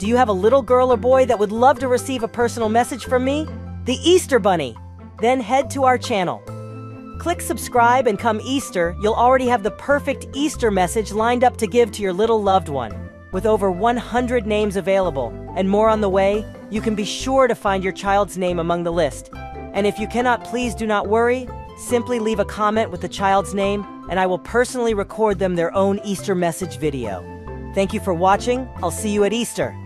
Do you have a little girl or boy that would love to receive a personal message from me? The Easter Bunny. Then head to our channel. Click subscribe and come Easter, you'll already have the perfect Easter message lined up to give to your little loved one. With over 100 names available and more on the way, you can be sure to find your child's name among the list. And if you cannot, please do not worry. Simply leave a comment with the child's name, and I will personally record them their own Easter message video. Thank you for watching. I'll see you at Easter.